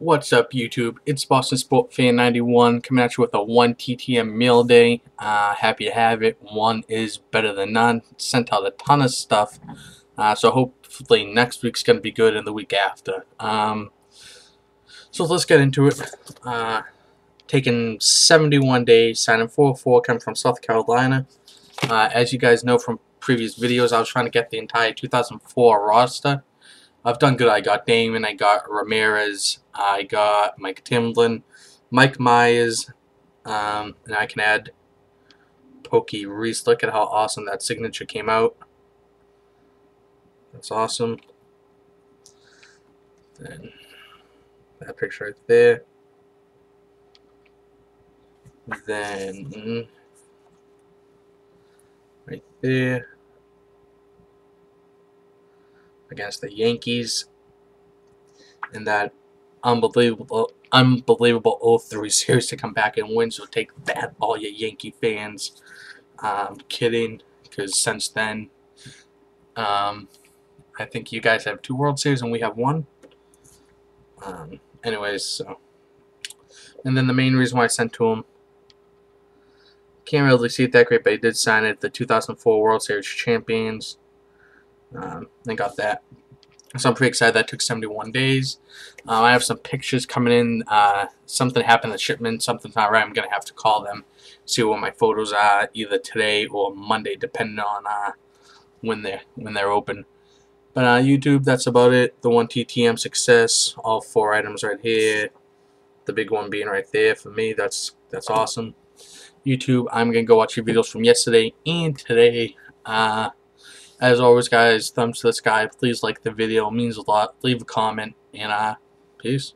What's up YouTube? It's Boston Sport Fan 91 coming at you with a 1 TTM meal day. Uh, happy to have it. One is better than none. Sent out a ton of stuff. Uh, so hopefully next week's going to be good and the week after. Um, so let's get into it. Uh, taking 71 days, signing 4-4, coming from South Carolina. Uh, as you guys know from previous videos, I was trying to get the entire 2004 roster. I've done good. I got Damon, I got Ramirez, I got Mike Timlin, Mike Myers, um, and I can add Pokey Reese. Look at how awesome that signature came out. That's awesome. Then that picture right there. Then right there against the Yankees. In that unbelievable unbelievable 0-3 series to come back and win. So take that all you Yankee fans. Um, kidding because since then um, I think you guys have two World Series and we have one. Um, anyways so. And then the main reason why I sent to him can't really see it that great but he did sign it the 2004 World Series champions um, I got that. So I'm pretty excited that took 71 days. Uh, I have some pictures coming in. Uh, something happened to shipment. Something's not right. I'm going to have to call them. See what my photos are either today or Monday depending on uh, when, they're, when they're open. But uh, YouTube, that's about it. The 1TTM success. All four items right here. The big one being right there for me. That's, that's awesome. YouTube, I'm going to go watch your videos from yesterday and today. Uh, as always, guys, thumbs to the sky. Please like the video. It means a lot. Leave a comment. And, uh, peace.